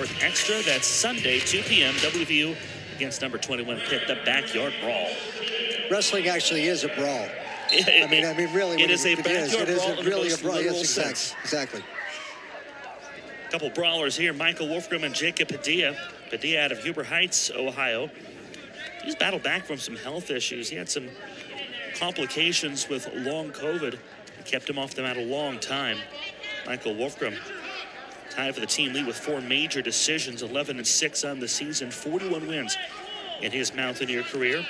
Sport Extra. That's Sunday, 2 p.m. WVU against number 21 Pitt, the backyard brawl. Wrestling actually is a brawl. I mean, I mean, really, it is a it is. backyard It is brawl a- really a brawl. Yes, exactly. Exactly. couple brawlers here. Michael Wolfgram and Jacob Padilla. Padilla out of Huber Heights, Ohio. He's battled back from some health issues. He had some complications with long COVID. It kept him off the mat a long time. Michael Wolfgram tied for the team lead with four major decisions, 11 and 6 on the season, 41 wins in his Mountaineer career.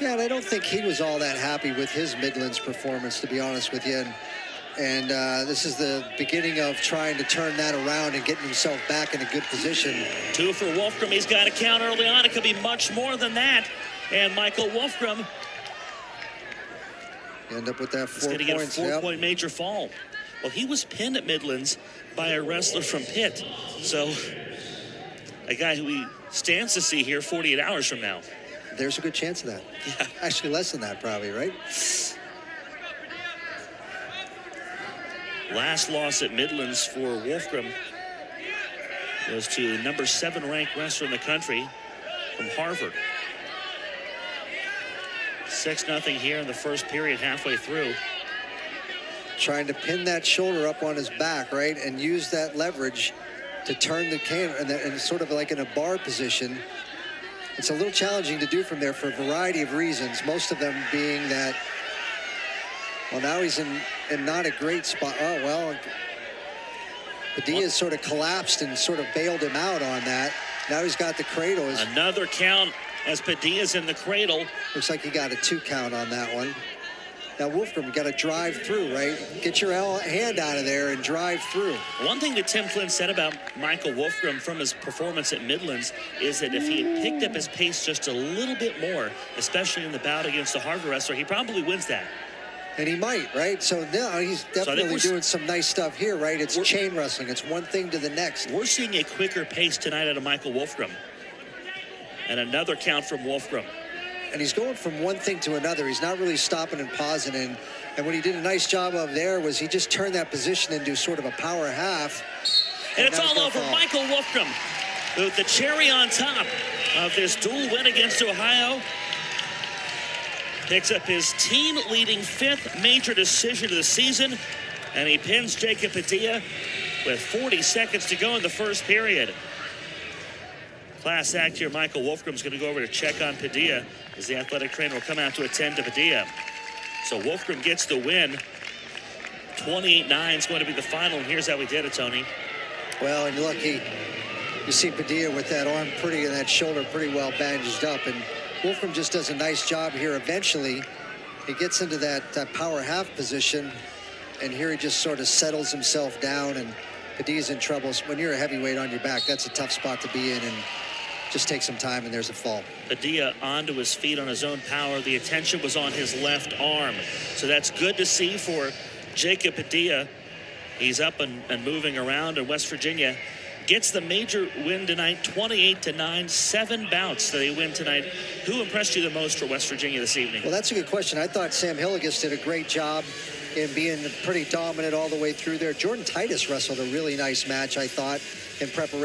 Yeah, and I don't think he was all that happy with his Midlands performance, to be honest with you. And, and uh, this is the beginning of trying to turn that around and getting himself back in a good position. Two for Wolfgram. He's got a count early on. It could be much more than that. And Michael Wolfgram End up with that four going to get a points. four yep. major fall. Well, he was pinned at Midlands by a wrestler from Pitt. So, a guy who he stands to see here 48 hours from now. There's a good chance of that. Yeah. Actually, less than that, probably, right? Last loss at Midlands for Wolfgram was to number seven ranked wrestler in the country from Harvard. 6 nothing here in the first period, halfway through. Trying to pin that shoulder up on his back, right, and use that leverage to turn the can and, and sort of like in a bar position. It's a little challenging to do from there for a variety of reasons. Most of them being that, well, now he's in, in not a great spot. Oh well, Padilla sort of collapsed and sort of bailed him out on that. Now he's got the cradle. Another count as Padilla's in the cradle. looks like he got a two count on that one. Now Wolfgram got to drive through, right? Get your hand out of there and drive through. One thing that Tim Flynn said about Michael Wolfgram from his performance at Midlands is that if he had picked up his pace just a little bit more, especially in the bout against the Harvard wrestler, he probably wins that. And he might, right? So now he's definitely we're doing some nice stuff here, right? It's chain wrestling. It's one thing to the next. We're seeing a quicker pace tonight out of Michael Wolfgram. And another count from Wolfgram. And he's going from one thing to another. He's not really stopping and pausing. And, and what he did a nice job of there was he just turned that position into sort of a power half. And it's all over. fall. Michael Wolfgram with the cherry on top of this dual win against Ohio. Picks up his team leading fifth major decision of the season. And he pins Jacob Padilla with 40 seconds to go in the first period. Class act here, Michael Wolfgram is going to go over to check on Padilla as the athletic trainer will come out to attend to Padilla. So Wolfgram gets the win. 28-9 is going to be the final. And here's how we did it, Tony. Well, and he, you see Padilla with that arm pretty and that shoulder pretty well bandaged up. And Wolfgram just does a nice job here. Eventually, he gets into that, that power half position. And here he just sort of settles himself down. And Padilla's in trouble. When you're a heavyweight on your back, that's a tough spot to be in. And just take some time, and there's a fall. Padilla onto his feet on his own power. The attention was on his left arm. So that's good to see for Jacob Padilla. He's up and, and moving around, and West Virginia gets the major win tonight 28 to 9, seven bouts that they win tonight. Who impressed you the most for West Virginia this evening? Well, that's a good question. I thought Sam Hillegas did a great job in being pretty dominant all the way through there. Jordan Titus wrestled a really nice match, I thought, in preparation.